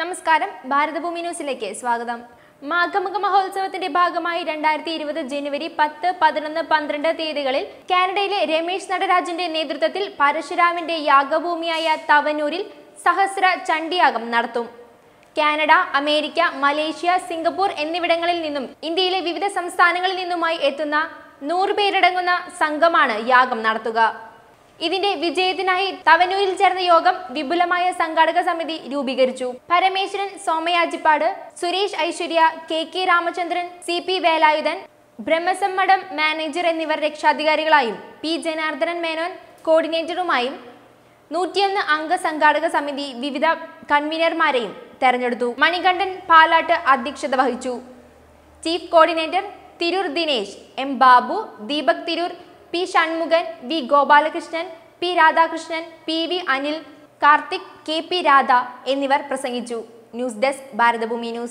നമസ്കാരം. ഭാരതഭൂമി ന്യൂസിലേക്ക് സ്വാഗതം. മാഘമുഖ മഹോത്സവത്തിന്റെ ഭാഗമായി രണ്ടായിരത്തി ഇരുപത് ജനുവരി പത്ത് പതിനൊന്ന് പന്ത്രണ്ട് തീയതികളിൽ കാനഡയിലെ രമേശ് നടരാജന്റെ നേതൃത്വത്തിൽ പരശുരാമന്റെ യാഗഭൂമിയായ തവനൂരിൽ സഹസ്ര ചണ്ഡിയാഗം നടത്തും. കാനഡ അമേരിക്ക മലേഷ്യ സിംഗപ്പൂർ എന്നിവിടങ്ങളിൽ നിന്നും ഇന്ത്യയിലെ വിവിധ സംസ്ഥാനങ്ങളിൽ നിന്നുമായി എത്തുന്ന നൂറ് പേരടങ്ങുന്ന സംഘമാണ് യാഗം നടത്തുക. ഇതിന്റെ വിജയത്തിനായി തവനൂരിൽ ചേർന്ന യോഗം വിപുലമായ സംഘാടക സമിതി രൂപീകരിച്ചു. Parameswaran Somayajippad Suresh Aishwarya K K Ramachandran C P Velayudhan Brahmasammadam manager എന്നിവർ രക്ഷാധികാരികളായും പി ജനാർദ്ദനൻ മേനോൻ കോർഡിനേറ്ററുമായും നൂറ്റിയൊന്ന് അംഗ സംഘാടക സമിതി വിവിധ കൺവീനർമാരെയും തെരഞ്ഞെടുത്തു. മണികണ്ഠൻ പാലാട്ട് അധ്യക്ഷത വഹിച്ചു. Chief coordinator Tirur Dinesh M Babu Deepak Tirur P Shanmukhan V Gopalakrishnan P Radhakrishnan P V Anil Karthik K P Radha എന്നിവർ പ്രസംഗിച്ചു. News desk Bharathabhoomi news.